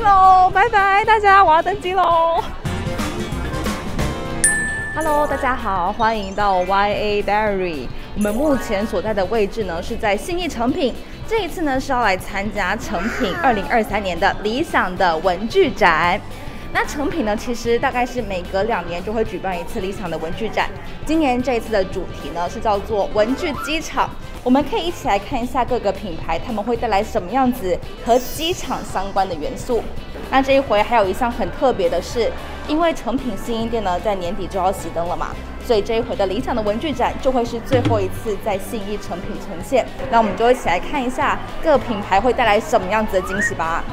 喽，拜拜大家，我要登机喽。Hello，大家好，欢迎到 YA Diary。我们目前所在的位置呢是在信义成品，这一次呢是要来参加成品二零二三年的理想的文具展。那成品呢，其实大概是每隔两年就会举办一次理想的文具展。今年这一次的主题呢是叫做文具机场，我们可以一起来看一下各个品牌他们会带来什么样子和机场相关的元素。那这一回还有一项很特别的是，因为成品新一店呢在年底就要熄灯了嘛，所以这一回的理想的文具展就会是最后一次在信义成品呈现。那我们就一起来看一下各品牌会带来什么样子的惊喜吧。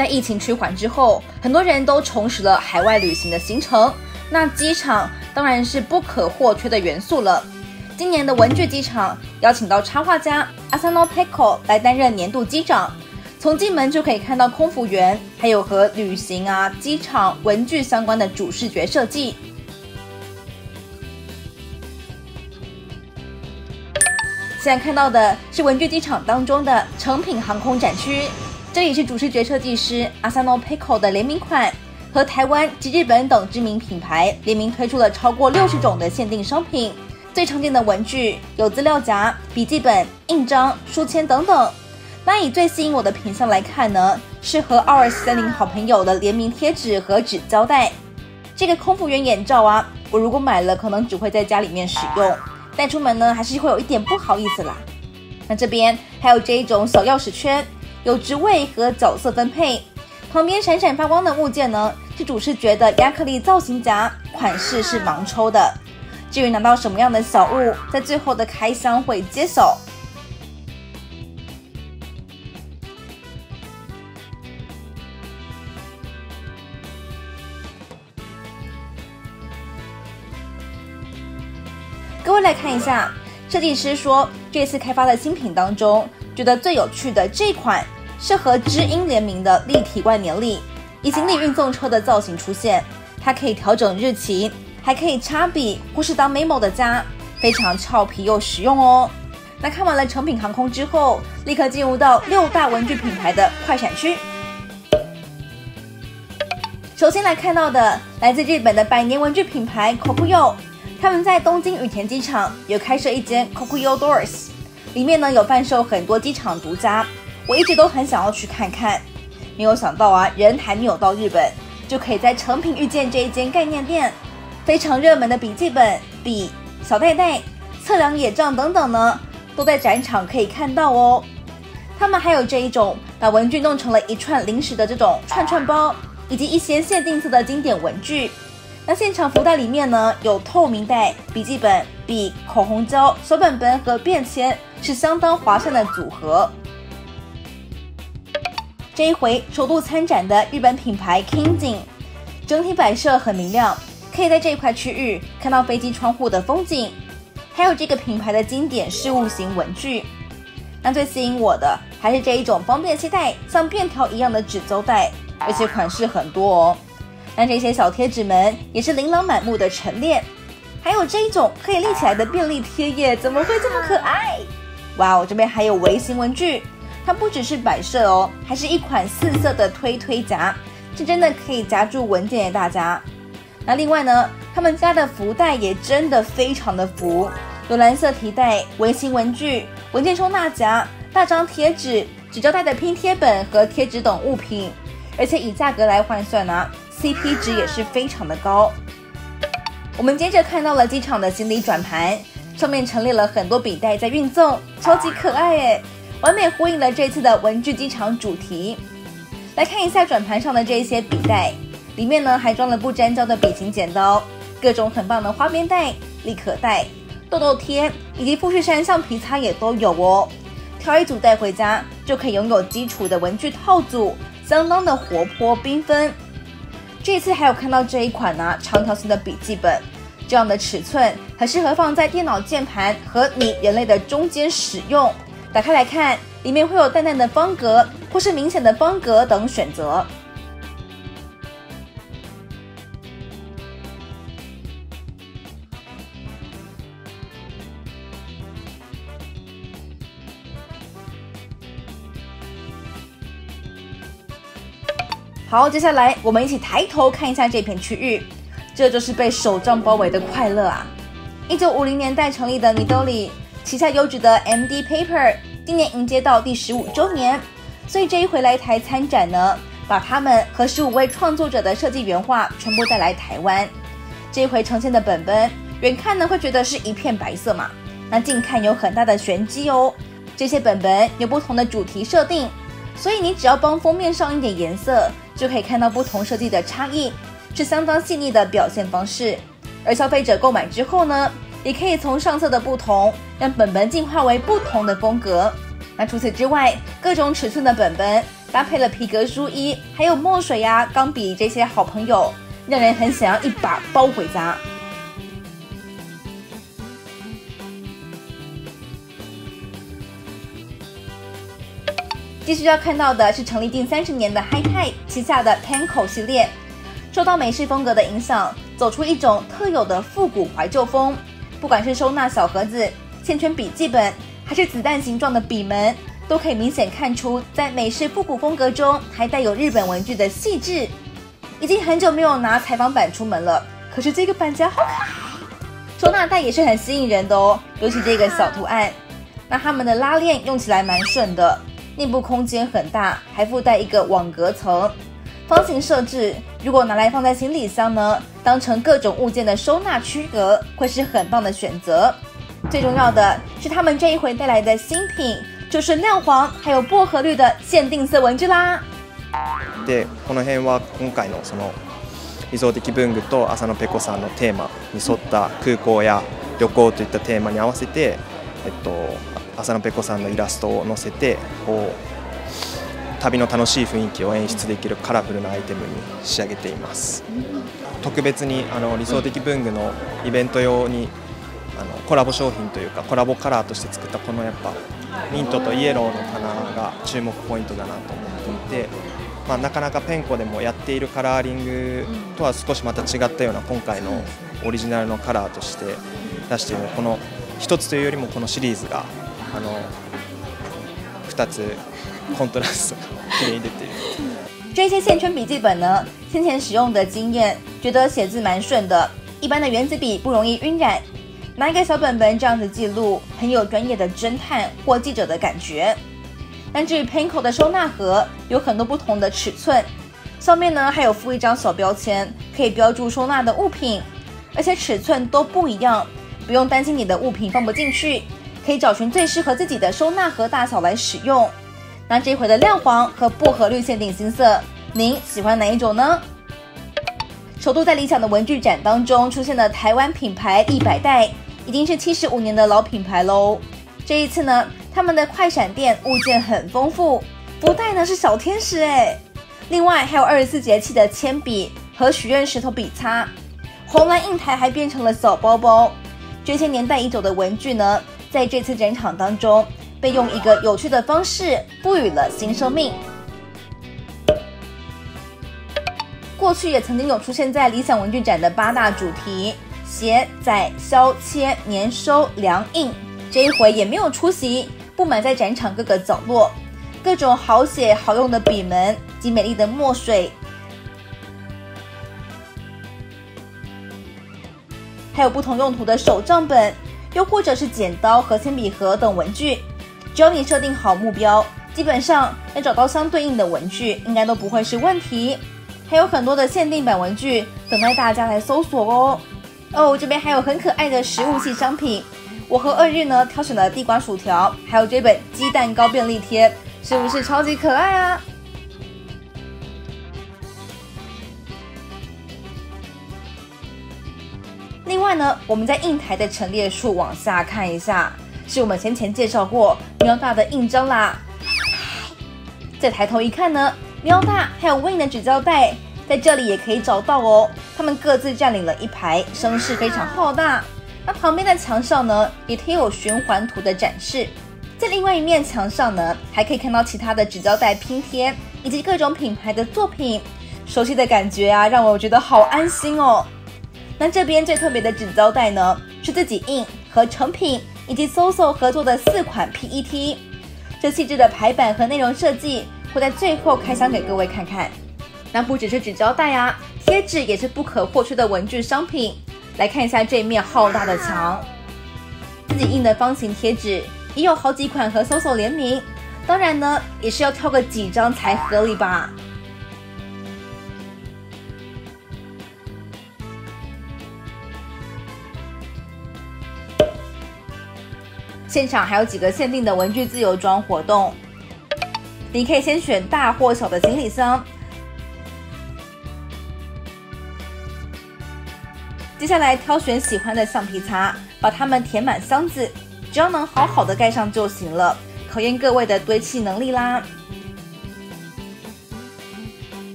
在疫情趋缓之后，很多人都重拾了海外旅行的行程，那机场当然是不可或缺的元素了。今年的文具机场邀请到插画家 Asano Peko 来担任年度机长，从进门就可以看到空服员，还有和旅行啊、机场文具相关的主视觉设计。现在看到的是文具机场当中的成品航空展区。这里是主视觉设计师 Asano Pico 的联名款，和台湾及日本等知名品牌联名推出了超过六十种的限定商品。最常见的文具有资料夹、笔记本、印章、书签等等。那以最吸引我的品相来看呢，是和奥尔森林好朋友的联名贴纸和纸胶带。这个空服员眼罩啊，我如果买了，可能只会在家里面使用，带出门呢，还是会有一点不好意思啦。那这边还有这一种小钥匙圈。有职位和角色分配，旁边闪闪发光的物件呢，是主视觉的亚克力造型夹，款式是盲抽的。至于拿到什么样的小物，在最后的开箱会揭晓。各位来看一下，设计师说这次开发的新品当中。觉得最有趣的这款是和知音联名的立体万年历，以行李运送车的造型出现，它可以调整日期，还可以插笔或是当 memo 的夹，非常俏皮又实用哦。那看完了成品航空之后，立刻进入到六大文具品牌的快闪区。首先来看到的来自日本的百年文具品牌 Kokuyo，他们在东京羽田机场有开设一间 Kokuyo Doors。里面呢有贩售很多机场独家，我一直都很想要去看看，没有想到啊，人还没有到日本，就可以在成品遇见这一间概念店。非常热门的笔记本、笔、小袋袋、测量野账等等呢，都在展场可以看到哦。他们还有这一种把文具弄成了一串零食的这种串串包，以及一些限定色的经典文具。那现场福袋里面呢，有透明袋、笔记本、笔、口红胶、小本本和便签。是相当划算的组合。这一回首度参展的日本品牌 Kingin，整体摆设很明亮，可以在这一块区域看到飞机窗户的风景，还有这个品牌的经典事务型文具。那最吸引我的还是这一种方便携带、像便条一样的纸胶带，而且款式很多哦。那这些小贴纸们也是琳琅满目的陈列，还有这一种可以立起来的便利贴页，怎么会这么可爱？哇哦，这边还有微型文具，它不只是摆设哦，还是一款四色的推推夹，是真的可以夹住文件的大家。那另外呢，他们家的福袋也真的非常的福，有蓝色提袋、微型文具、文件收纳夹、大张贴纸、纸胶带的拼贴本和贴纸等物品，而且以价格来换算呢，CP 值也是非常的高。我们接着看到了机场的行李转盘。上面陈列了很多笔袋在运送，超级可爱诶，完美呼应了这次的文具机场主题。来看一下转盘上的这些笔袋，里面呢还装了不粘胶的笔型剪刀，各种很棒的花边袋、立可袋、痘痘贴以及富士山橡皮擦也都有哦。挑一组带回家就可以拥有基础的文具套组，相当的活泼缤纷。这次还有看到这一款呢，长条形的笔记本。这样的尺寸很适合放在电脑键盘和你人类的中间使用。打开来看，里面会有淡淡的方格或是明显的方格等选择。好，接下来我们一起抬头看一下这片区域，这就是被手杖包围的快乐啊！一九五零年代成立的 Midori 旗下优质的 MD Paper，今年迎接到第十五周年，所以这一回来台参展呢，把他们和十五位创作者的设计原画全部带来台湾。这一回呈现的本本，远看呢会觉得是一片白色嘛，那近看有很大的玄机哦。这些本本有不同的主题设定，所以你只要帮封面上一点颜色。就可以看到不同设计的差异，是相当细腻的表现方式。而消费者购买之后呢，也可以从上色的不同，让本本进化为不同的风格。那除此之外，各种尺寸的本本搭配了皮革书衣，还有墨水呀、钢笔这些好朋友，让人很想要一把包回家。继续要看到的是成立近三十年的 Hi Hi 旗下的 Tenko 系列，受到美式风格的影响，走出一种特有的复古怀旧风。不管是收纳小盒子、线圈笔记本，还是子弹形状的笔门，都可以明显看出在美式复古风格中还带有日本文具的细致。已经很久没有拿采访板出门了，可是这个板夹好可爱，收纳袋也是很吸引人的哦，尤其这个小图案。那它们的拉链用起来蛮顺的。内部空间很大，还附带一个网格层，方形设置。如果拿来放在行李箱呢，当成各种物件的收纳区隔，会是很棒的选择。最重要的是，他们这一回带来的新品，就是亮黄还有薄荷绿的限定色文具啦。で、この辺は今回のその理想的文具と浅野ペコさんのテーマに沿った空港や旅行といったテーマに合わせて、えっと。 浅野ペコさんのイラストを載せてこう旅の楽しい雰囲気を演出できるカラフルなアイテムに仕上げています。特別にあの理想的文具のイベント用にあのコラボ商品というかコラボカラーとして作ったこのやっぱミントとイエローの花が注目ポイントだなと思っていて、まあ、なかなかペンコでもやっているカラーリングとは少しまた違ったような今回のオリジナルのカラーとして出しているこの1つというよりもこのシリーズがあの2つコントラスト綺麗に出てる。这些线圈笔记本呢，先前使用的经验，觉得写字蛮顺的，一般的原子笔不容易晕染。拿一个小本本这样子记录，很有专业的侦探或记者的感觉。但至于 Penco 的收纳盒，有很多不同的尺寸，上面呢还有附一张小标签，可以标注收纳的物品，而且尺寸都不一样，不用担心你的物品放不进去。 可以找寻最适合自己的收纳盒大小来使用。那这回的亮黄和薄荷绿限定新色，您喜欢哪一种呢？首度在理想的文具展当中出现的台湾品牌一百代，已经是七十五年的老品牌喽。这一次呢，他们的快闪店物件很丰富，福袋呢是小天使哎，另外还有二十四节气的铅笔和许愿石头笔擦，红蓝印台还变成了小包包。这些年代已久的文具呢？在这次展场当中，被用一个有趣的方式赋予了新生命。过去也曾经有出现在理想文具展的八大主题：写、载、削、切、粘、收、量、印。这一回也没有出席，布满在展场各个角落，各种好写好用的笔门及美丽的墨水，还有不同用途的手账本。又或者是剪刀和铅笔盒等文具，只要你设定好目标，基本上能找到相对应的文具，应该都不会是问题。还有很多的限定版文具等待大家来搜索哦。哦，这边还有很可爱的食物系商品，我和二日呢挑选了地瓜薯条，还有这本鸡蛋糕便利贴，是不是超级可爱啊？另外呢，我们在印台的陈列处往下看一下，是我们先前介绍过喵大的印章啦。再抬头一看呢，喵大还有 Win 的纸胶带在这里也可以找到哦。他们各自占领了一排，声势非常浩大。那旁边的墙上呢，也贴有循环图的展示。在另外一面墙上呢，还可以看到其他的纸胶带拼贴以及各种品牌的作品。熟悉的感觉啊，让我觉得好安心哦。那这边最特别的纸胶带呢，是自己印和成品以及 SOSO 合作的四款 PET，这细致的排版和内容设计会在最后开箱给各位看看。那不只是纸胶带啊，贴纸也是不可或缺的文具商品。来看一下这面浩大的墙，自己印的方形贴纸也有好几款和 SOSO 联名，当然呢，也是要挑个几张才合理吧。现场还有几个限定的文具自由装活动，你可以先选大或小的行李箱。接下来挑选喜欢的橡皮擦，把它们填满箱子，只要能好好的盖上就行了。考验各位的堆砌能力啦！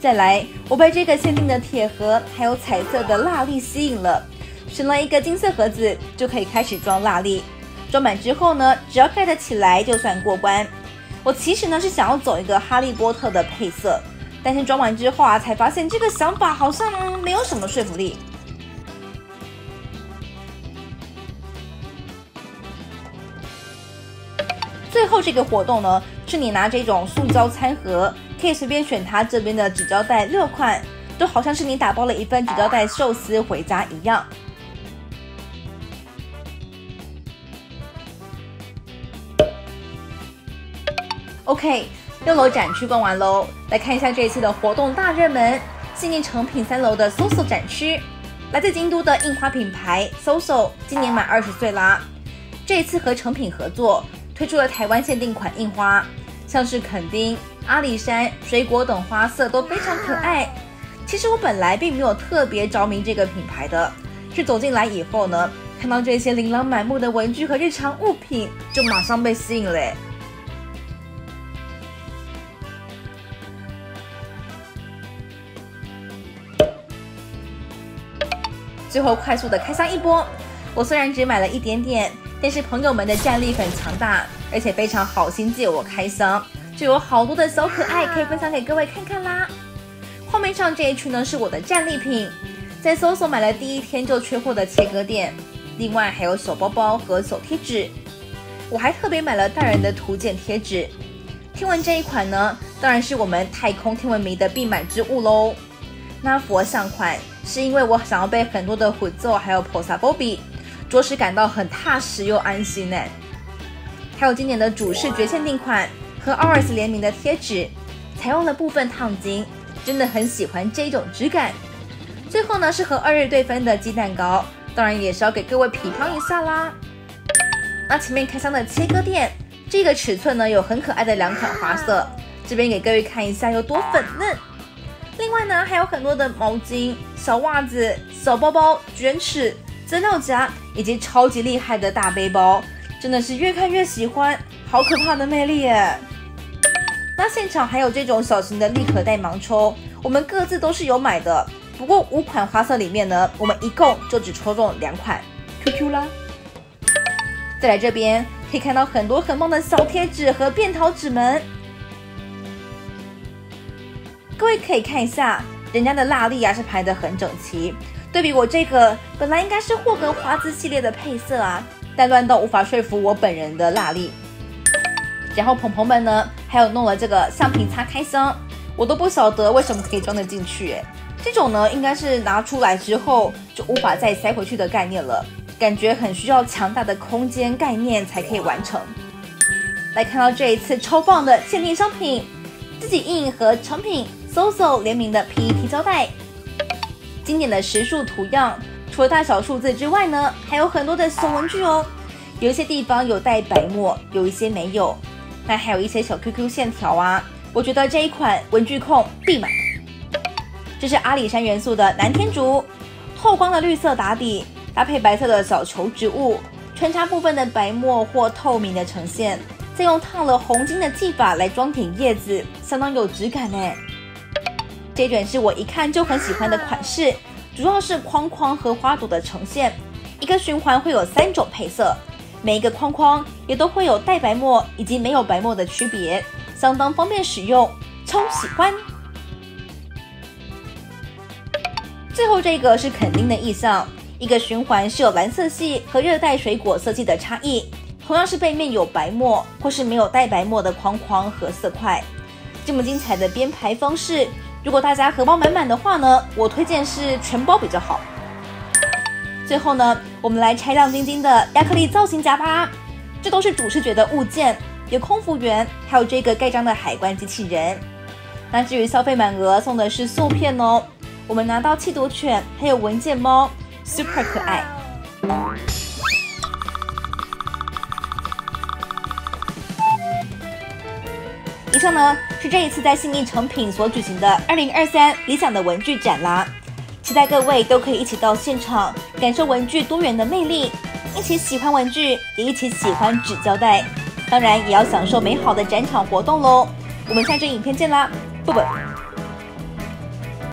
再来，我被这个限定的铁盒还有彩色的蜡粒吸引了，选了一个金色盒子，就可以开始装蜡粒。装满之后呢，只要盖得起来就算过关。我其实呢是想要走一个哈利波特的配色。但是装完之后啊，才发现这个想法好像没有什么说服力。最后这个活动呢，是你拿这种塑胶餐盒，可以随便选它这边的纸胶带六款，就好像是你打包了一份纸胶带寿司回家一样。OK。六楼展区逛完喽，来看一下这一次的活动大热门——纪念成品三楼的 SOSO 展区。来自京都的印花品牌 SOSO 今年满二十岁啦。这一次和成品合作，推出了台湾限定款印花，像是垦丁、阿里山、水果等花色都非常可爱。其实我本来并没有特别着迷这个品牌的，是走进来以后呢，看到这些琳琅满目的文具和日常物品，就马上被吸引了。最后快速的开箱一波，我虽然只买了一点点，但是朋友们的战力很强大，而且非常好心借我开箱，就有好多的小可爱可以分享给各位看看啦。画面上这一区呢是我的战利品，在搜索买了第一天就缺货的切割店，另外还有手包包和手贴纸，我还特别买了大人的图鉴贴纸。听闻这一款呢，当然是我们太空天文迷的必买之物喽。那佛像款。是因为我想要被很多的虎奏，还有菩萨波比着实感到很踏实又安心呢。还有今年的主视觉限定款和 Ours 联名的贴纸，采用了部分烫金，真的很喜欢这种质感。最后呢是和二日对分的鸡蛋糕，当然也是要给各位品尝一下啦。那前面开箱的切割垫，这个尺寸呢有很可爱的两款花色，这边给各位看一下有多粉嫩。另外呢，还有很多的毛巾、小袜子、小包包、卷尺、资料夹，以及超级厉害的大背包，真的是越看越喜欢，好可怕的魅力耶！那现场还有这种小型的立可袋盲抽，我们各自都是有买的，不过五款花色里面呢，我们一共就只抽中两款 QQ 啦。再来这边可以看到很多很棒的小贴纸和便条纸们。各位可以看一下，人家的蜡粒啊是排得很整齐，对比我这个本来应该是霍格华兹系列的配色啊，但乱到无法说服我本人的蜡粒。然后朋朋们呢，还有弄了这个橡皮擦开箱，我都不晓得为什么可以装得进去，哎，这种呢应该是拿出来之后就无法再塞回去的概念了，感觉很需要强大的空间概念才可以完成。来看到这一次超棒的限定商品，自己印和成品。SOSO 联名的 PET 胶带，经典的实数图样，除了大小数字之外呢，还有很多的小文具哦。有一些地方有带白墨，有一些没有。那还有一些小 QQ 线条啊，我觉得这一款文具控必买。这是阿里山元素的南天竹，透光的绿色打底，搭配白色的小球植物，穿插部分的白墨或透明的呈现，再用烫了红金的技法来装点叶子，相当有质感呢。这卷是我一看就很喜欢的款式，主要是框框和花朵的呈现。一个循环会有三种配色，每一个框框也都会有带白墨以及没有白墨的区别，相当方便使用，超喜欢。最后这个是肯定的意象，一个循环是有蓝色系和热带水果色系的差异，同样是背面有白墨或是没有带白墨的框框和色块。这么精彩的编排方式，如果大家荷包满满的话呢，我推荐是全包比较好。最后呢，我们来拆亮晶晶的亚克力造型夹吧，这都是主视觉的物件，有空服员，还有这个盖章的海关机器人。那至于消费满额送的是素片哦，我们拿到气毒犬，还有文件猫，super 可爱。以上呢是这一次在信义成品所举行的二零二三理想的文具展啦，期待各位都可以一起到现场感受文具多元的魅力，一起喜欢文具，也一起喜欢纸胶带，当然也要享受美好的展场活动喽。我们下支影片见啦，不不。